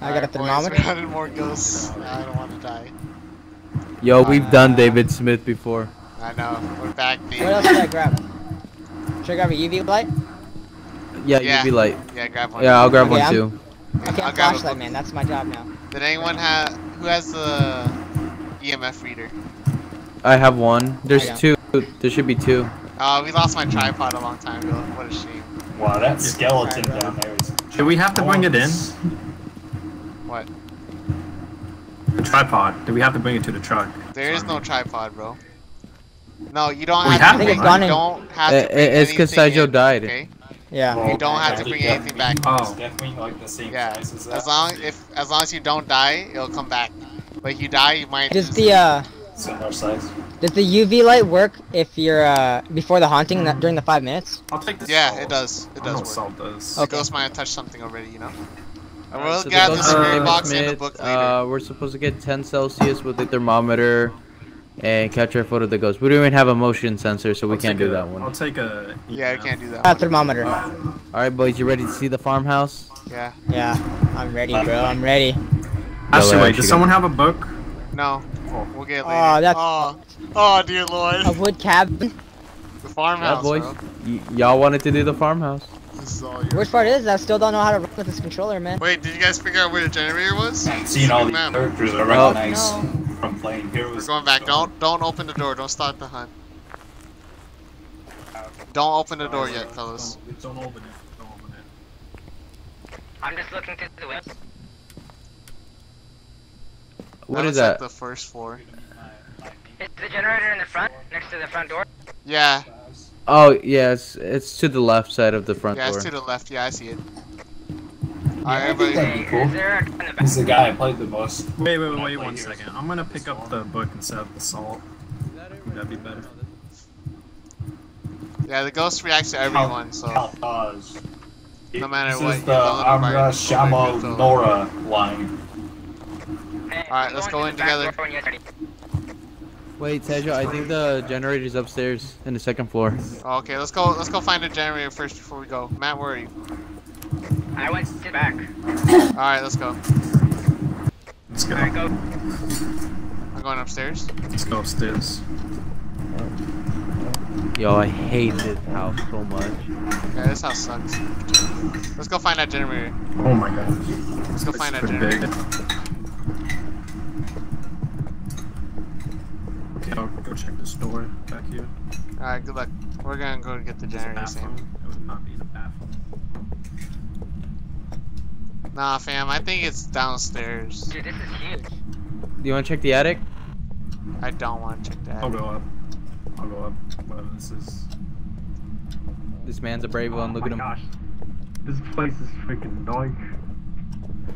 I got a Alright, boys, thermometer. We're more ghosts. I don't want to die. Yo, we've done Uh, David Smith before. I know. We're back, baby. What else should I grab? Should I grab a UV light? Yeah, Yeah. UV light. Yeah, grab one. Yeah, I'll grab Okay, one I'm- too. Okay, I'll I'm grab flashlight man. That's my job now. Did anyone have who has the EMF reader? I have one. There's two. There should be two. Oh, we lost my tripod a long time ago. What a shame. Wow, that skeleton down there is. Do we have to bring it in? What? The tripod. Do we have to bring it to the truck? There is no tripod, bro. No, you don't We have have to to. bring. It's gone You in- don't have Eh, to bring it's 'cause anything Saijo in, died. Okay. Yeah. You don't have to bring anything back. Oh. It's definitely like the same Yeah. size as As long if as long as you don't die, it'll come back. But if you die, you might. Does lose the uh Similar size. does the UV light work if you're uh before the haunting that during the five minutes? I'll take the Yeah, salt. it does. It does know work. salt does. The Okay. ghost might have touched something already, you know. I Alright, will so grab the ghost security David box and the book later. Uh, we're supposed to get 10 Celsius with the thermometer and capture a photo of the ghost. We don't even have a motion sensor, so we I'll can't do a- that one. I'll take a. yeah, I can't do that. A one. thermometer. Alright, boys, you ready to see the farmhouse? Yeah. Yeah, I'm ready, bro. I'm ready. Actually, wait. Does someone have a book? No. Oh. We'll get it later. Oh, that's- Oh, oh dear lord. A wood cabin. The farmhouse, Yeah, farmhouse, boys. y'all wanted to do the farmhouse. This is all your. Worst part is I still don't know how to run with this controller, man. Wait, did you guys figure out where the generator was? I ain't seen all these Map. characters I Oh. recognize No. from playing We're going back. Don't don't open the door. Don't start the hunt. Don't open the door yet, fellas. Don't, don't open it. Don't open it. I'm just looking through the west. What that is looks like that? the first floor. Is the generator in the front, next to the front door? Yeah, Oh, yeah, it's, it's to the left side of the front yeah, door. it's to the left. Yeah, I see it. Alright, I think everybody. that'd be cool. Is a the? He's the guy I played the most. Wait, wait, wait, wait I play one Heroes. second. I'm gonna pick up the book instead of the salt. That'd be better. Yeah, the ghost reacts to everyone, so. Kaltaz. No matter this what, is you the don't Amra require- Shama Nora line. Alright, let's going go to in the back together. door when you're ready. Wait, Tejo, I think the generator's upstairs in the second floor. Okay, let's go. Let's go find the generator first before we go. Matt, where are you? I went to the back. All right, let's go. Let's go. Alright, go. I'm going upstairs. Let's go upstairs. Yo, I hate this house so much. Yeah, this house sucks. Let's go find that generator. Oh my god. Let's go find that generator. big. Okay, I'll go check this door back here. All right, good luck. We're gonna go get the generator, bathroom. Sam. It would not be the bathroom. Nah, fam. I think it's downstairs. Dude, this is huge. Do you want to check the attic? I don't want to check that. I'll go up. I'll go up. Whatever this is. This man's a brave one. Look oh at him. gosh. This place is freaking dark.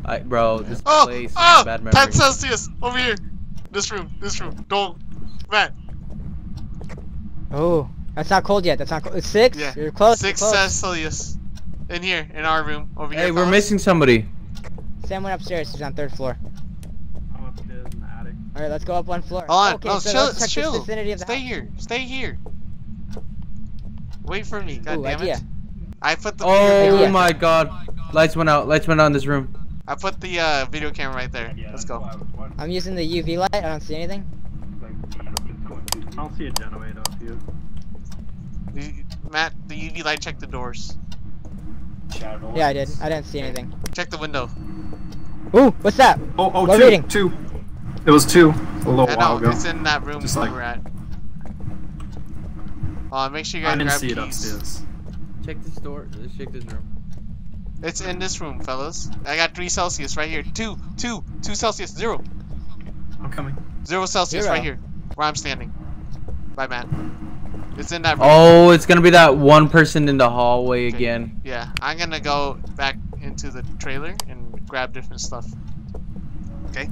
I, bro, this Oh, place is oh, a bad 10 memory. Celsius over here. This room, this room. Don't, Matt. Oh, that's not cold yet. That's not cold. It's six. Yeah, You're close. Six you're close. Celsius. In here, in our room, over here. Hey, we're fellas. missing somebody. Sam went upstairs. He's on third floor. I'm upstairs in the attic. All right, let's go up one floor. Hold on. Okay, no, so chill, let's check chill. the vicinity of the Stay house. here. Stay here. Wait for me. God Ooh, damn idea. it. I put the Oh idea. my god. Lights went out. Lights went out in this room. I put the uh, video camera right there. Yeah, Let's go. what I was wondering. I'm using the UV light. I don't see anything. I don't see a generator up here. The- Matt, the UV light. Check the doors. Shadow Yeah, I did. I didn't see anything. Check the window. Ooh, what's that? Oh, oh, What two, reading? two. It was two a little I while know ago. it's in that room Just where like- we're at. Uh, make sure you guys I guys didn't grab see it upstairs. Check this door. Let's check this room. It's in this room, fellas. I got three Celsius right here. Two, two, two Celsius. Zero, I'm coming. zero Celsius Zero. right here, where I'm standing. Bye, Matt. It's in that room. Oh, it's gonna be that one person in the hallway Okay. again. Yeah, I'm gonna go back into the trailer and grab different stuff. Okay.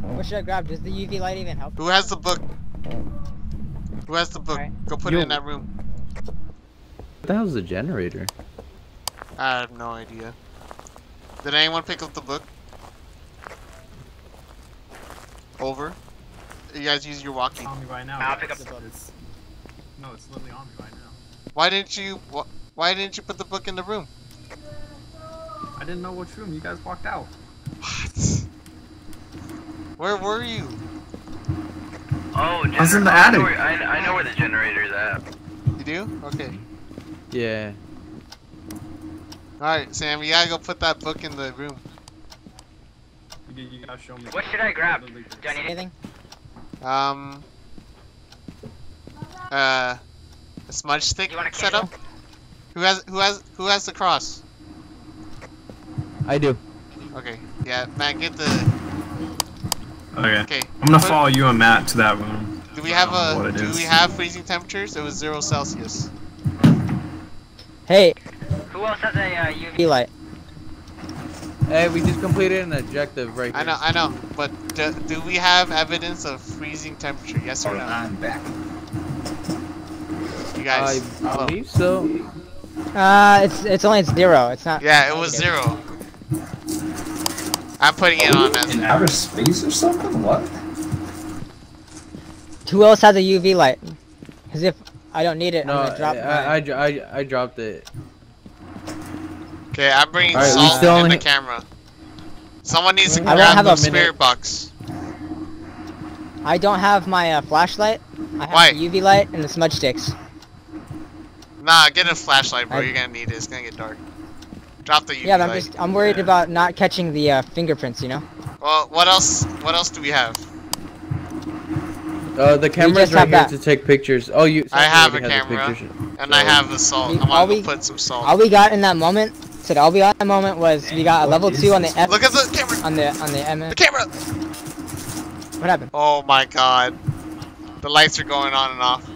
What should I grab? Does the UV light even help? Who has the book? Who has the book? Alright. Go put it in that room. What the hell's the generator? I have no idea. Did anyone pick up the book? Over. You guys use your walkie. It's on me right now. I'll pick up the. It's- No, it's literally on me right now. Why didn't you? wh- Why didn't you put the book in the room? I didn't know which room. You guys walked out. What? Where were you? Oh, I was in the attic. know I, I know where the generator's at. You do? Okay. Yeah. Alright, Sam, you gotta go put that book in the room. You, you gotta show me. What should I grab? Do I need Anything? Um. Uh. A smudge stick You want a set up? Who has who has who has the cross? I do. Okay. Yeah, Matt, get the. Okay. Okay. I'm gonna put- follow you and Matt to that room. Do we have a? Do is. we have freezing temperatures? It was zero Celsius. Hey, Who else has a uh, UV? light. Hey, we just completed an objective right I here. know, I know, but do, do we have evidence of freezing temperature? Yes or no? I'm back. You I guys. hello? believe so. Uh, it's it's only zero. It's not. Yeah, it was zero. I'm putting it on as. In outer space or something? What? Who else has a UV light? Because if I don't need it. No, I'm gonna drop I. I, I, I, I dropped it. Okay, I'm bringing Alright, we salt still in the camera. Someone needs to I grab the spirit box. I don't have my uh, flashlight. I have Why? the UV light and the smudge sticks. Nah, get a flashlight, bro. I- You're gonna need it. It's gonna get dark. Drop the UV Yeah, but I'm just I'm worried about not catching the uh, fingerprints. You know. Well, what else? What else do we have? Uh, the camera's just right here that. to take pictures. Oh, you. I have a camera. pictures. And I have the salt. We- I'm gonna we- put some salt. All we got in that moment, said all we got in that moment was we got a level two on the this? F Look at the camera. on the on the M. The camera. What happened? Oh my god. The lights are going on and off.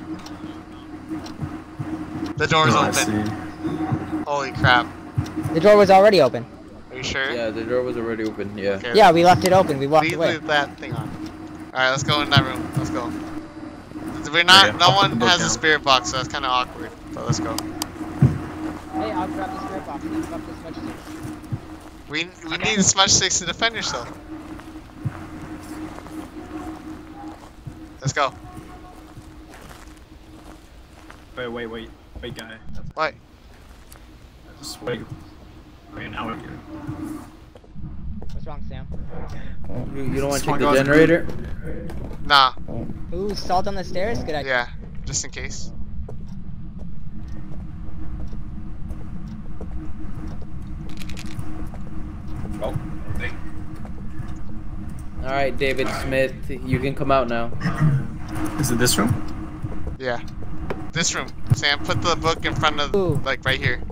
The door's Oh, open. Holy crap. The door was already open. Are you sure? Yeah, the door was already open. Yeah. Okay. Yeah, we left it open. We walked Leave away. leave that thing on. Alright, let's go in that room. Let's go. We're not. Okay, no one the book has a spirit box, so that's kind of awkward. But let's go. Hey, I'll grab the spirit box. and drop this much We we need the smudge sticks to defend yourself. Let's go. Wait, wait, wait, wait, guy. That's, What? just wait. Wait, now we're here. What's wrong, Sam? You, you don't want to my check the generator? Nah. Ooh, salt on the stairs. Good idea. Yeah. Just in case. Oh, they, All right, David Smith, you can come out now. Is it this room? Yeah. This room. Sam, put the book in front of, Ooh. like, right here.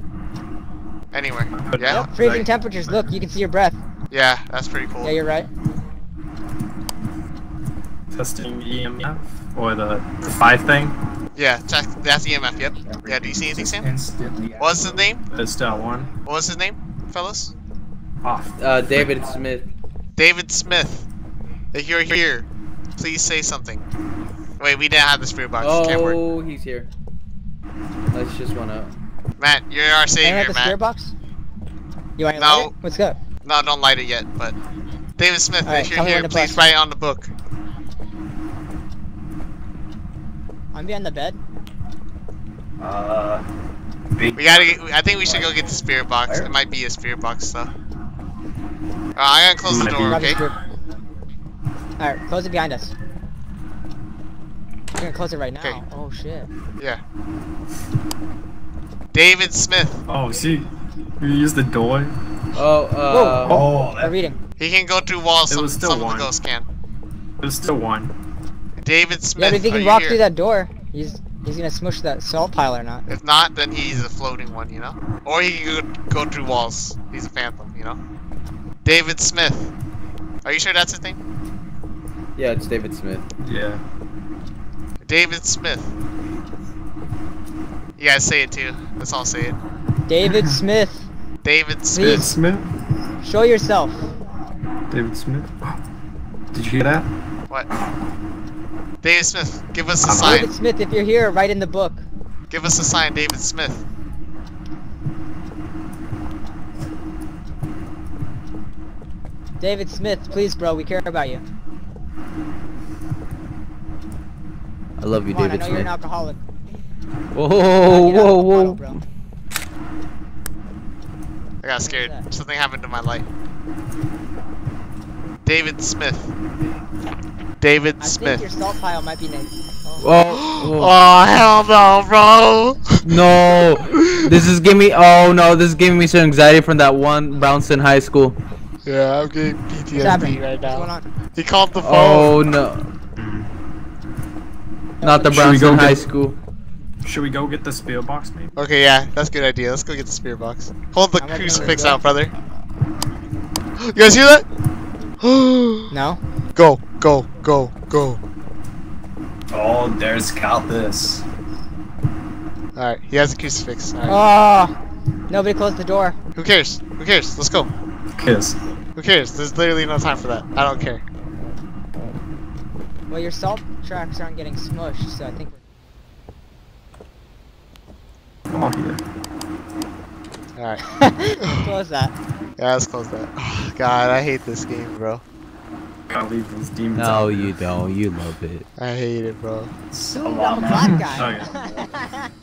Anywhere. But- Yeah? Yep, freezing Like- temperatures. Look, you can see your breath. Yeah, that's pretty cool. Yeah, you're right. Testing EMF or the, the five thing. Yeah, check. That's EMF, yep. Yeah, do you see anything, Sam? Instantly. What's his name? It's still one What was his name, fellas? Off. Uh, David Smith. David Smith. If you're here, please say something. Wait, we didn't have the spirit box. It Can't work. Oh, he's here. Let's just one out. Matt, you're our Anyone savior, have the spirit box? You want to No. light it? Let's go. No, don't light it yet, but David Smith, Alright, if you're here, please press. write it on the book. I'm behind the bed. Uh. We gotta. Get, I think we should go get the spirit box. It might be a spirit box though. Uh, I'm gonna close the door, okay? Alright, close it behind us. You're gonna close it right now. Okay. Oh shit. Yeah. David Smith. Oh, see, you use the door. Oh, uh, Oh, We're that, reading. He can go through walls. It Some, was still some of one. the ghosts can. There's still one. David Yeah, Smith. but if he can walk through that door, he's he's gonna smush that salt pile or not. If not, then he's a floating one, you know? Or he could go through walls. He's a phantom, you know? David Smith. Are you sure that's his name? yeah, it's David Smith. Yeah. David Smith. You guys say it too. Let's all say it. David Smith, David Smith. David Smith. Smith. show yourself. David Smith. Did you hear that? What? David Smith, give us a Uh-huh. sign. David Smith, if you're here, write in the book. Give us a sign, David Smith. David Smith, please, bro, we care about you. I love you, Come on, I David know you're an alcoholic. Whoa, Get out whoa, of bottle, whoa. bro. I got scared. Something happened to my light. David Smith. David I Smith. think your salt pile might be named. Oh. Oh, Oh hell no, bro! no! This is giving me. Oh no! This is giving me some anxiety from that one Brownstone High School. Yeah, I'm getting What's? PTSD right What's going now. on? He called the oh, phone. Oh no! Not the Should we go Brownstone High School. Should we go get the spear box maybe? Okay, yeah, that's a good idea. Let's go get the spear box. Hold the I'm crucifix out, brother. You guys hear that? No? go, go, go, go. Oh, there's Calthus. Alright, he has a crucifix. Alright. Oh! Ah! Nobody closed the door. Who cares? Who cares? Let's go. Kiss. Who cares? There's literally no time for that. I don't care. Well, your salt tracks aren't getting smushed, so I think we're... Come on here. Alright. Close that. Yeah, let's close that. Oh, God, I hate this game, bro. Gotta leave these demons No, out you there. don't. You love it. I hate it, bro. So I'm a long. black Oh, guy.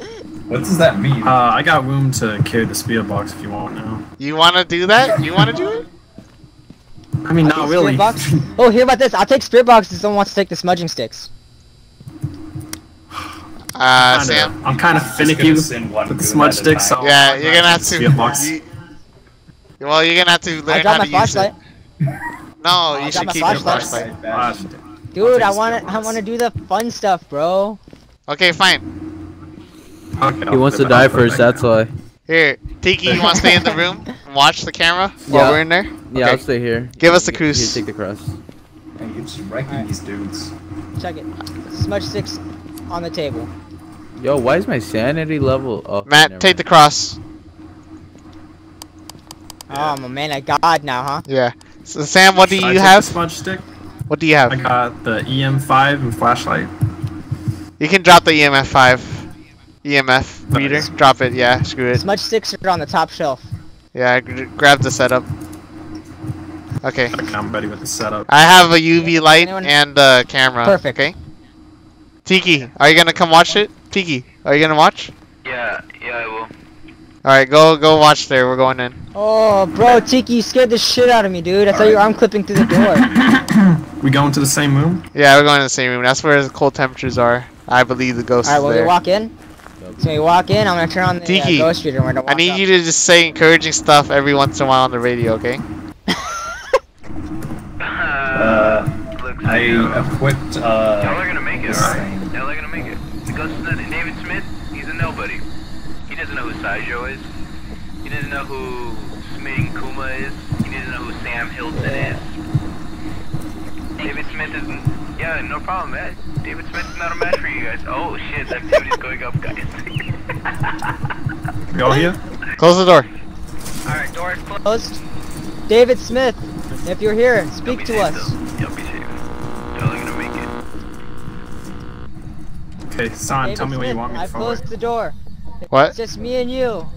What does that mean? Uh, I got room to carry the spear box if you want now. You wanna do that? You wanna do it? I mean, I'll not take really. Box. Oh, hear about this. I'll take spirit box if someone wants to take the smudging sticks. Uh, Kinda- Sam? I'm kind of finicky with the goon smudge sticks. So Yeah, I'm you're gonna have spear box. to. You, well, you're gonna have to I learn how dropped my to use it. flashlight. No, I you dropped should my keep flashlight. flashlight. Ah, Flashlight. shit. Dude, I want spirit to. I want to do the fun stuff, bro. Okay, fine. Okay, He wants to die I'll put it first. That's why. Here, Tiki, you wanna stay in the room and watch the camera while Yeah. we're in there? Yeah, Okay. I'll stay here. Give us the Here, cruise. take the cross. Hey, you're just wrecking these dudes. Check it. Smudge sticks on the table. Yo, why is my sanity level up? Matt, take the cross. Oh, I'm a man of God now, huh? Yeah. So, Sam, what do Should I you take have? The smudge stick. What do you have? I got the EM5 and flashlight. You can drop the EMF 5. EMF reader. Nice. Drop it, yeah, screw it. Smudge sticks are on the top shelf. Yeah, gr- grab the setup. Okay. Okay, I'm ready with the setup. I have a UV light Anyone- and a camera. Perfect. Okay. Tiki, are you gonna come watch it? Tiki, are you gonna watch? Yeah, yeah, I will. All right, go go watch there. We're going in. Oh, bro, Tiki, you scared the shit out of me, dude. I saw your arm clipping through the door. We going to the same room? Yeah, we're going to the same room. That's where the cold temperatures are. I believe the ghost All right, is well, we there. walk in. So you walk in. I'm gonna turn on the uh, Tiki, ghost reader. and We're gonna I need up. you to just say encouraging stuff every once in a while on the radio, okay? Uh, looks I like, equipped, Y'all uh... are gonna make it, this alright? Y'all are gonna make it. The ghost is not David Smith, he's a nobody. He doesn't know who Saijo is. He doesn't know who Smitty Kuma is. He doesn't know who Sam Hilton is. David Smith isn't. Yeah, no problem, man. David Smith is not a match for you guys. Oh shit, the activity's going up, guys. We all here? Close the door. Alright, door is closed. Closed. David Smith, if you're here, speak to safe, us. though. Y'all be safe. Y'all are gonna make it. Okay, San, David tell me what you want me I to forward. closed the door. What? It's just me and you.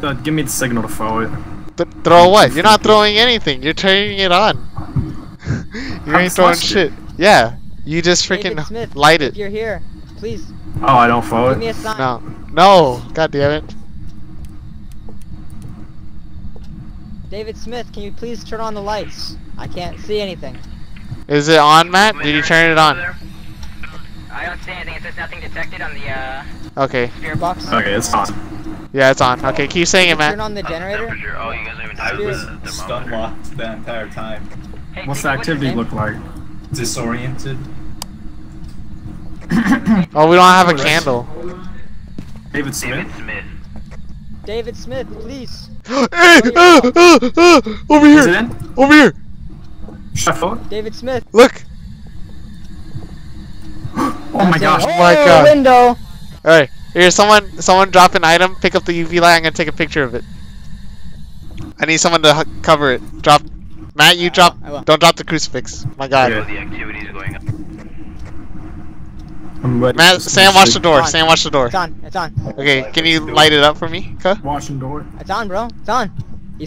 Uh, give me the signal to forward. Th- throw what? You're not throwing anything. You're turning it on. you I'm ain't throwing supposed to. shit. Yeah. You just David freaking Smith, light If it. you're here, please Oh, I don't give forward? me a sign. No. No. God damn it. David Smith, can you please turn on the lights? I can't see anything. Is it on, Matt? Did you turn it on? I don't see anything. It says nothing detected on the uh, Okay. Spirit box. Okay, it's on. Yeah, it's on. Okay, keep saying it, Matt. Turn Matt. on the generator. temperature. Oh, you guys don't even I was the stun locked the entire time. Hey, What's the activity look like? Disoriented. Oh, we don't have a candle. David Smith? David Smith. David Smith, please. hey! ah, ah, ah, over Is it here! in? Over here! Should David Smith. Look! Oh my gosh. Oh, my God. window. Alright, here, someone, someone drop an item, pick up the UV light, I'm gonna take a picture of it. I need someone to hu- cover it. Drop, Matt, you I drop, will, don't drop the crucifix. My god. Yeah. The activity is going up. I'm ready. Matt, Sam, watch the door, Sam, watch the door. It's on. It's on. Okay, can you light it up for me, Cuh? Watching door. It's on, bro. It's on.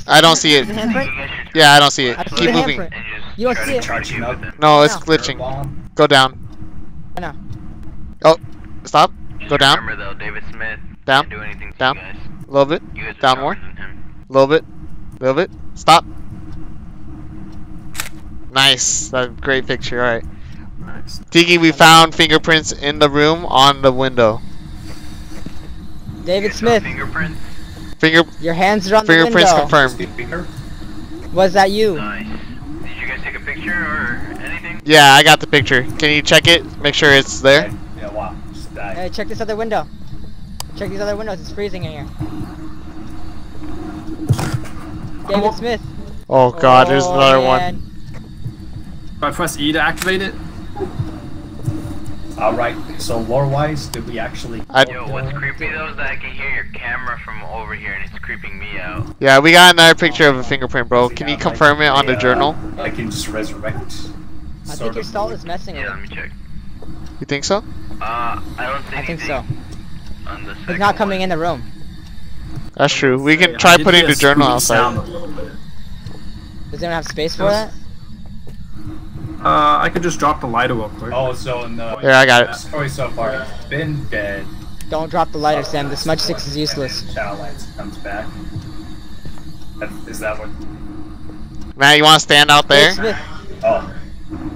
I don't see it. The You handprint? guys should Yeah, I don't see it. I Keep the moving. handprint. and just You don't see it? Charging communicate up. with them. No, it's glitching. Go down. I know. Oh, stop. Go down. Remember though, David Smith Down. do anything to Down. you guys. A little bit. You guys are Down more. A little bit. A little bit. Stop. Nice. That's a great picture. All right. Nice. Tiki, we found fingerprints in the room on the window. David Smith, Fingerprints. Finger your hands are on the window. fingerprints confirmed. Was that you? Nice. Did you guys take a picture or anything? Yeah, I got the picture. Can you check it? Make sure it's there. Yeah, wow. Hey, check this other window. Check these other windows. It's freezing in here. David Smith. Oh God, there's Oh, another one. Man. Do I press E to activate it? Alright, so lore wise, did we actually. I- Yo, what's creepy though is that I can hear your camera from over here and it's creeping me out. Yeah, we got another picture of a fingerprint, bro. Can you confirm it on the journal? I can just resurrect. I think your of salt is messing with Yeah, let me check. You think so? Uh, I don't see I think so. on the He's not coming one. in the room. That's true. We can try putting the journal outside. sound a little bit. Does anyone have space for Yes. that? Uh, I could just drop the lighter real quick. Oh, so no. Here, I got it. Story so far, it's been dead. Don't drop the lighter, Sam. This smudge sticks is useless. Shadowlands comes back. That- Is that what? Matt, you want to stand out there? Smith. Oh.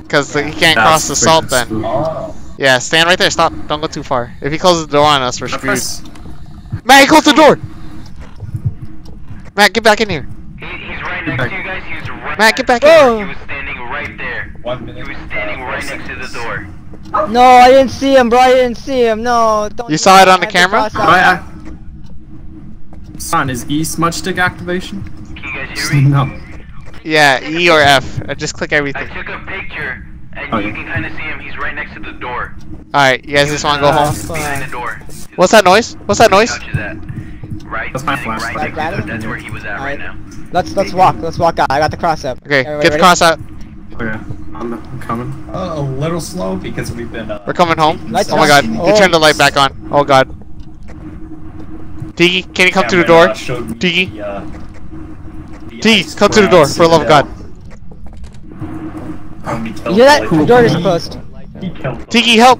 Because he can't That's cross the salt then. Oh. Yeah, stand right there. Stop. Don't go too far. If he closes the door on us, we're I screwed. press- Matt, he closed the door! Matt, get back in here. He, he's right next to you guys. He was right. Matt, get back He in. was standing right there. One minute. He was standing uh, right four next to the door. No, I didn't see him, bro. I didn't see him. No. Don't You do saw it on the I have to camera? cross out. I... Son, is E smudge stick activation? Can you guys hear me? No. Yeah, E or F. Uh, Just click everything. I took a picture, and Oh, you yeah. can kind of see him. He's right next to the door. Alright, you guys just want to go home? Behind the door. What's that noise? What's that noise? Right. That's my flashlight. Right next Got to it? the, that's where he was at right Alright. now. Let's let's walk. Let's walk out. I got the cross up. Okay, Everybody get the ready? cross out. Okay, I'm, I'm coming. Uh, a little slow because we've been. Uh, We're coming home. Lights Oh my god, he Oh. turned the light back on. Oh god. Tiki, can you come to the door? uh, showed me Tiki? the, uh, the Tiki, come to the door, for the love of God. Citadel. Um, You killed hear that? The door is closed. He killed Tiki, help!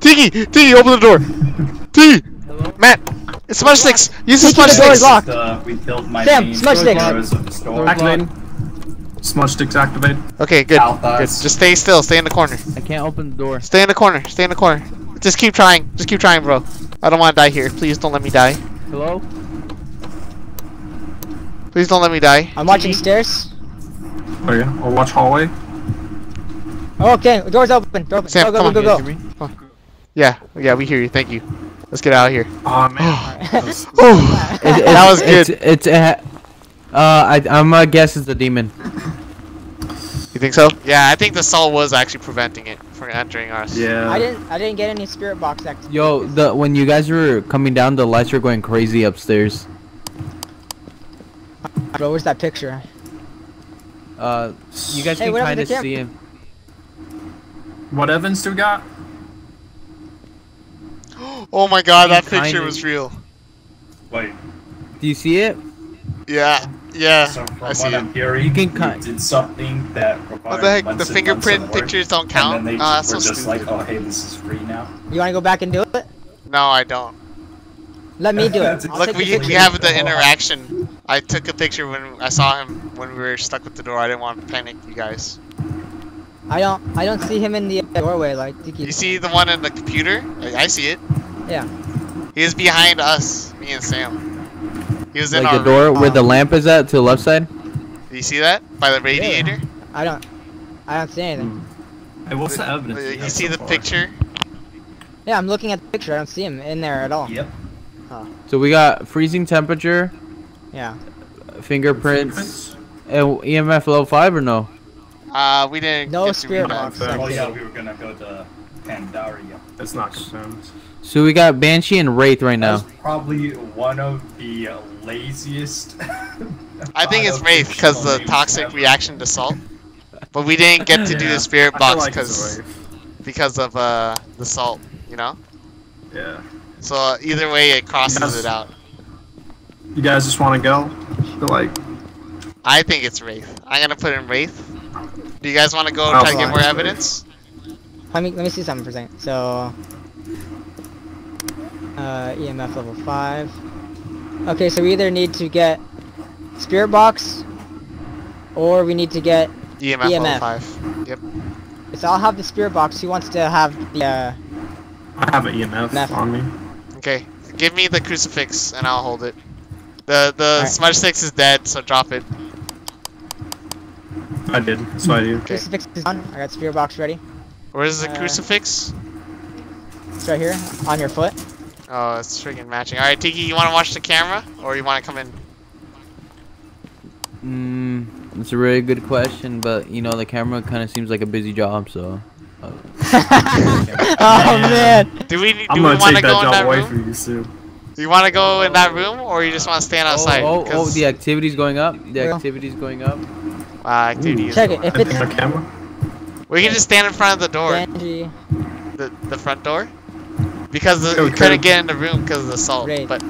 Tiki, Tiki, open the door! Tiki! Matt! It's smudge sticks! Use the Tiki, smudge the door is sticks! locked. Uh, we killed my Sam, main smudge sticks. heroes of the storm. Activating. Smudge sticks activated. Okay, good. Alphas. Good. Just stay still, stay in the corner. I can't open the door. Stay in the corner, stay in the corner. Just keep trying, just keep trying, bro. I don't want to die here. Please don't let me die. Hello? Please don't let me die. I'm watching stairs. Oh yeah, I'll watch hallway. Oh, okay, door's open. Door open. Sam, go, go, come go, go, You go. guys? Yeah, yeah, we hear you. Thank you. Let's get out of here. Oh man. Oh, It- it- that was it's, good. It's, uh, uh, I, I'm gonna guess it's a demon. You think so? Yeah, I think the salt was actually preventing it from entering us. Yeah. I didn't I didn't get any spirit box activated. Yo, the when you guys were coming down, the lights were going crazy upstairs. Bro, where's that picture? Uh, you guys Hey, can kind of to Cam- see him. What Evans do we got? Oh my god, that Kinda. picture was real. Wait, Do you see it? Yeah, yeah, so from I see what it. I'm hearing, You can we cut- did something that What the heck? The fingerprint pictures don't count? And then they ah, Oh, that's so just stupid. like, oh hey, this is free now. You wanna go back and do it? No, I don't. Let me do it. Look, we, we have the interaction. I took a picture when I saw him when we were stuck with the door. I didn't want to panic you guys. I don't I don't see him in the doorway like Tiki. You see the one in the computer? I, I see it. Yeah. He is behind us, me and Sam. He was in Like our the door room. where the lamp is at to the left side. Do you see that? By the radiator? I don't I don't see anything. Hey, what's the evidence? You have see so the far? picture? Yeah, I'm looking at the picture. I don't see him in there at all. Yep. So we got freezing temperature, Yeah. fingerprints, and EMF level five or no? Uh, we didn't No get spirit box. Oh yeah, we were gonna go to Pandaria. It's not confirmed. So we got Banshee and Wraith right now. That's probably one of the laziest. I think it's Wraith because the toxic reaction to salt. But we didn't get to do the spirit box because a Wraith. because of uh the salt, you know. Yeah. So uh, either way, it crosses Yes. it out. You guys just want to go? Feel like I think it's Wraith. I'm gonna put in Wraith. Do you guys want to go I'll try to get more evidence? Let me let me see something for a second. So uh EMF level five. Okay, so we either need to get spirit box or we need to get EMF, EMF. 5. Yep. So I'll have the spirit box. He wants to have the uh, I have an EMF Meth. on me. Okay. Give me the crucifix and I'll hold it. The the Alright. smudge sticks is dead, so drop it. I did. So I do. Okay. crucifix is on? I got spirit box ready. Where's the Uh, crucifix? It's right here on your foot. Oh, it's freaking matching. Alright, Tiki, you wanna watch the camera? Or you wanna come in? Mm, it's a really good question, but you know the camera kind of seems like a busy job, so. Uh, oh man. Do we do I'm gonna wanna take that go job that away room? from you soon. Do you wanna go in that room or you just wanna stand outside? Oh, oh, oh, 'Cause, the activity's going up. The Well- activity's going up. uh, activity is Check it. going If it's On the camera. We can just stand in front of the door. Benji, The, the front door? Because the, you couldn't get in the room because of the salt. Great. But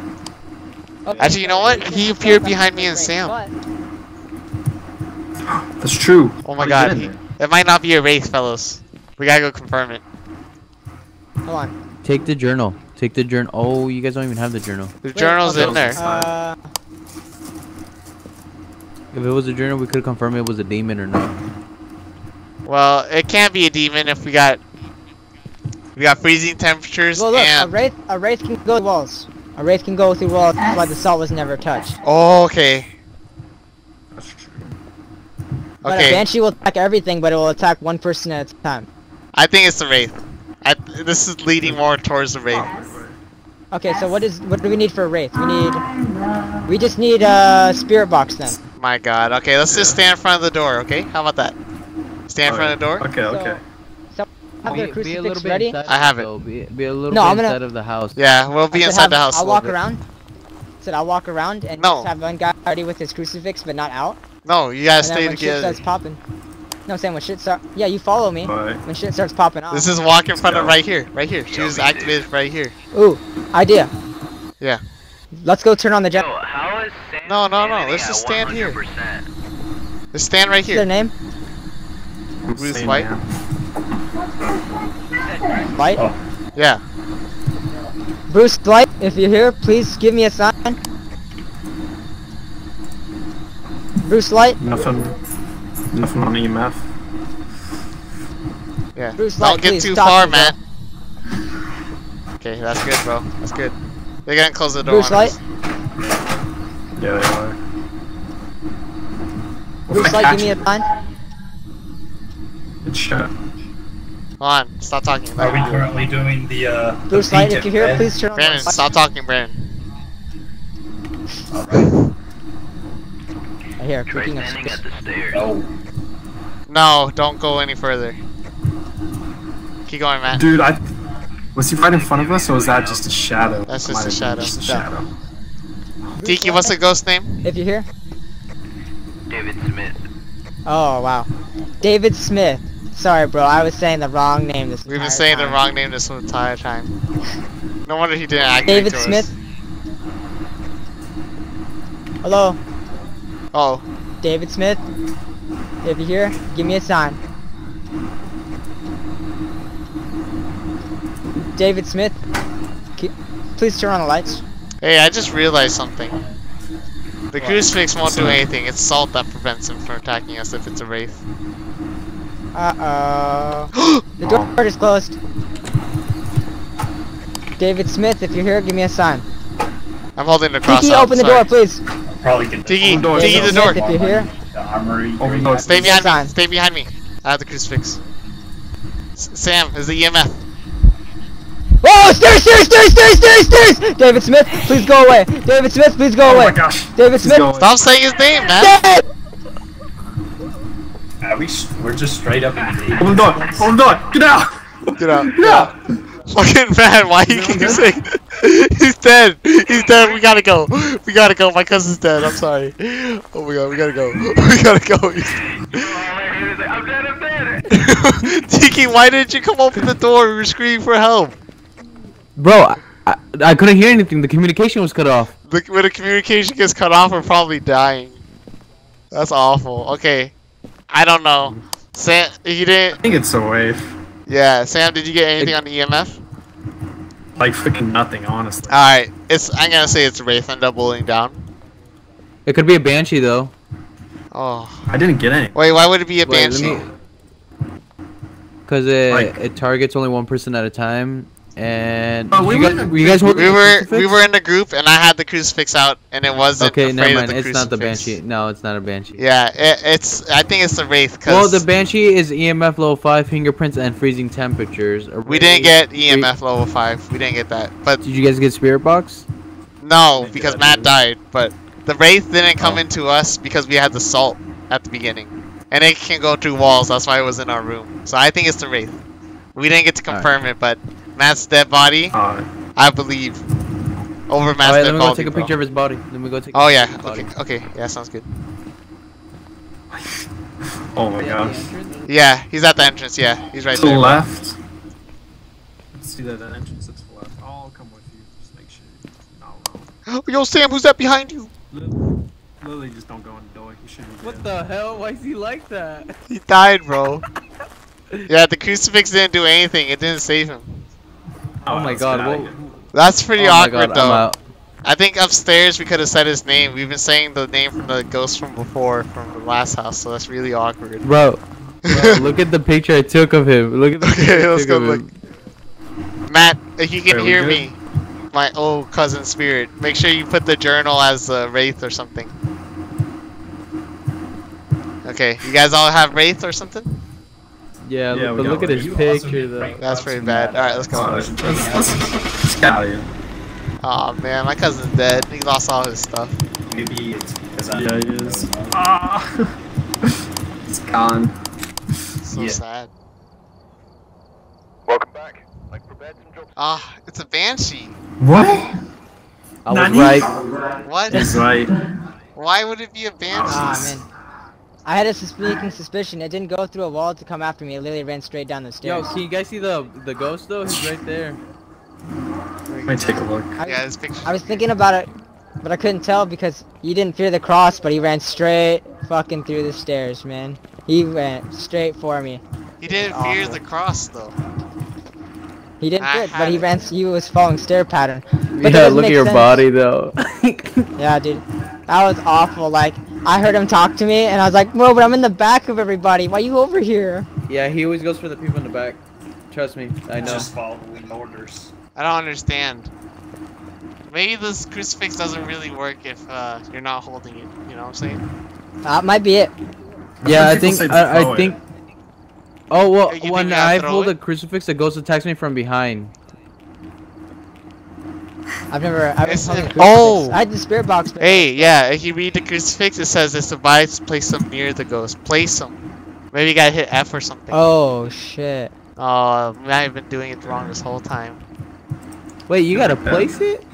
Oh, Actually, you know what? He appeared behind me and Sam. That's true. Oh my How god, did he, get it might not be a wraith, fellows. We gotta go confirm it. Hold on. Take the journal. Take the journal. Oh, you guys don't even have the journal. The Wait, journal's okay. in there. Uh, If it was a journal, we could confirm it was a demon or not. Well, it can't be a demon if we got we got freezing temperatures well, look, a and wraith, a wraith can go through walls. A wraith can go through walls. but why the salt was never touched. oh, okay, That's true. But a okay. banshee will attack everything, but it will attack one person at a time. I think it's the wraith. I, this is leading more towards the wraith. Okay, so what is what do we need for a wraith? We need we just need a spirit box then. My God. Okay, let's just stand in front of the door. Okay, how about that? Stand in front of the door. Okay, okay. Have Be, the be a little bit ready. I have it. though. Be, be a little No, bit I'm gonna- inside of the house. Yeah, we'll be inside have- the house. a I'll little walk bit. around. Said I'll walk around and No. just have one guy ready with his crucifix, but not out. No, you gotta and then stay when shit together. starts popping. No, I'm saying when shit start. Yeah, you follow me. Bye. When shit starts popping off. This is walk in front of right here, right here. She was activated right here. Ooh, idea. Yeah. Let's go turn on the Yo, jet. how is Sam No, no, no, standing let's just stand here. 100%? Just stand right here. What's their name? I'm Bruce White? man. Light. Oh. Yeah. Bruce Light, if you're here, please give me a sign. Bruce Light. Nothing. Nothing on EMF. Yeah. Bruce Light, Don't get please too far, me, bro. man. Okay, that's good, bro. That's good. They're gonna close the door Bruce on Light. us. Yeah, they are. Bruce Light, give me a sign. It's shot. Hold on. Stop talking. Are we Let me do it. currently doing the uh the Bruce Light, if you hear here, bed? please turn on the Brandon, stop talking, Brandon. I hear a Try creaking of standing stairs. at the stairs. Oh, No, don't go any further. Keep going, man. Dude, I. Was he right in front of us, or was that just a shadow? That's just a shadow. Just a shadow. Tiki, what's the ghost name? If you hear? here. David Smith. Oh wow. David Smith. Sorry, bro. I was saying the wrong name this We've been saying the wrong name this entire time. No wonder he didn't activate David to us. Smith. Hello, Oh, David Smith. If you're here, give me a sign. David Smith. Please turn on the lights. hey, I just realized something. The crucifix won't do anything. It's salt that prevents him from attacking us if it's a wraith. Uh oh. The door is closed. David Smith, if you're here, give me a sign. I'm holding the cross Tiki, open the sorry. door, please. probably get the Tiki, Open door, Tiki, the door. Smith, if you're here. the armory. Oh, no, Stay behind me. Stay behind me. I have the crucifix. S- Sam, is the EMF. Whoa! Stairs, stairs, stairs, stairs, stairs, stairs! David Smith, please go away. David Smith, please go Oh away. my gosh. David Smith. Stop saying his name, man. Dead! Are we? We're just straight up in the. Open the door. Open the door. Get out. Get out. Get out. Fucking man, why you keep saying He's dead. He's dead. We gotta go. We gotta go. My cousin's dead. I'm sorry. Oh my god, we gotta go. We gotta go. I'm dead, I'm dead! Tiki, why didn't you come open the door? We were screaming for help. Bro, I, I, I couldn't hear anything. The communication was cut off. The, when the communication gets cut off, we're probably dying. That's awful. Okay. I don't know. Sam, you didn't. I think it's a wave. Yeah, Sam, did you get anything on the EMF? Like freaking nothing, honestly. Alright, it's. I'm gonna say it's Wraith and doubling down. It could be a banshee though. Oh. I didn't get any. Wait, why would it be a Wait, let banshee? me- Cause it Like- it targets only one person at a time, and Oh, we you were guys, in were you guys We holding the were we were in the group and I had the crucifix out and it wasn't Okay, afraid never of mind. the It's not the banshee. No, it's not a banshee. Yeah, it, it's. I think it's the wraith. Cause Well, the banshee is EMF level five, fingerprints, and freezing temperatures. A we didn't get EMF level five. We didn't get that. But Did you guys get spirit box? no, because Matt is. died. But the wraith didn't come Oh. into us because we had the salt at the beginning, and it can go through walls. That's why it was in our room. So I think it's the wraith. We didn't get to Alright. confirm it, but Matt's dead body, Uh, I believe, over Matt's Alright, dead let me go take a bro. picture of his body. Let me go take. a Oh picture yeah. of his body. Okay. Okay. Yeah, sounds good. oh my gosh. Yeah, he's at the entrance. Yeah, he's right To the there. left. Let's see that that entrance is to the left. I'll come with you. Just make sure you're not alone. Yo, Sam, who's that behind you? Lily, Lily, just don't go in the door. You shouldn't. be What there. the hell? Why is he like that? He died, bro. yeah, the crucifix didn't do anything. It didn't save him. Oh, my god. get outta What? here. That's pretty oh awkward, god, though. I'm out. I think upstairs we could have said his name. We've been saying the name from the ghost from before, from the last house, so that's really awkward. Bro, bro, look at the picture I took of him. Look at the Okay, picture I let's took go of look. him. Matt, if you can Are hear me, my old cousin spirit, make sure you put the journal as a wraith or something. Okay, you guys all have wraith or something? Yeah, Yeah, but look got at his You picture need though. That's pretty in bad. Alright, let's go. on. let's, let's, let's, let's get out of here. Aw man, my cousin's dead. He lost all his stuff. Maybe it's because I Yeah, he is. Ah! it's gone. So Yeah. sad. Welcome back. Like prepared some jobs. Ah, it's a banshee. What? I was Nani? right. What? He's right. Why would it be a banshee? Ah, man. I had a sneaking suspicion. It didn't go through a wall to come after me. It literally ran straight down the stairs. Yo, stairs. can you guys see the the ghost though? He's right there. Let me take a look. I, Yeah, this picture. I was thinking about it, but I couldn't tell because he didn't fear the cross, but he ran straight fucking through the stairs, man. He went straight for me. He didn't Awful. fear the cross though. He didn't I fear it, but he ran. He was following stair pattern. But yeah, look at your sense. body though. Yeah, dude, that was awful. Like I heard him talk to me, and I was like, "Bro, but I'm in the back of everybody. Why you over here?" yeah, he always goes for the people in the back. Trust me, I know. just following orders. I don't understand. Maybe this crucifix doesn't really work if uh, you're not holding it. You know what I'm saying? That might be it. Yeah, I think I, I think. Oh well, when I throw hold it? a crucifix, a ghost attacks me from behind. I've never. I've It's been an- oh! I had the spirit box. But Hey, yeah. If you read the crucifix, it says it's advised to place them near the ghost. Place them. Maybe you gotta hit F or something. Oh shit. Oh, I've been doing it wrong this whole time. Wait, you gotta place it?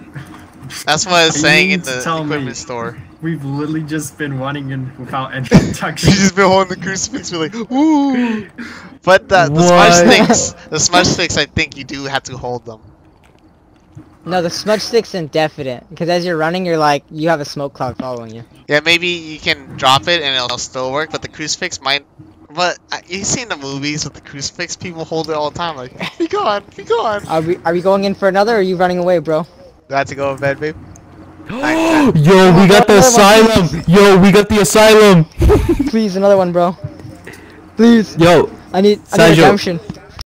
That's what it's You saying in mean the tell me- equipment store. We've literally just been running in without any You protection. just been holding the crucifix, we're like, ooh. But the, the smudge sticks, the smudge sticks, I think you do have to hold them. No, the smudge stick's indefinite because as you're running, you're like you have a smoke cloud following you. Yeah, maybe you can drop it and it'll still work, but the crucifix might. But uh, you seen the movies with the crucifix? People hold it all the time, like, be gone, be gone. Are we are we going in for another? or Are you running away, bro? Do I have to go in bed, babe? Yo, we got the asylum. Yo, we got the asylum. Please, another one, bro. Please, Yo, I need I need Sanjo. redemption.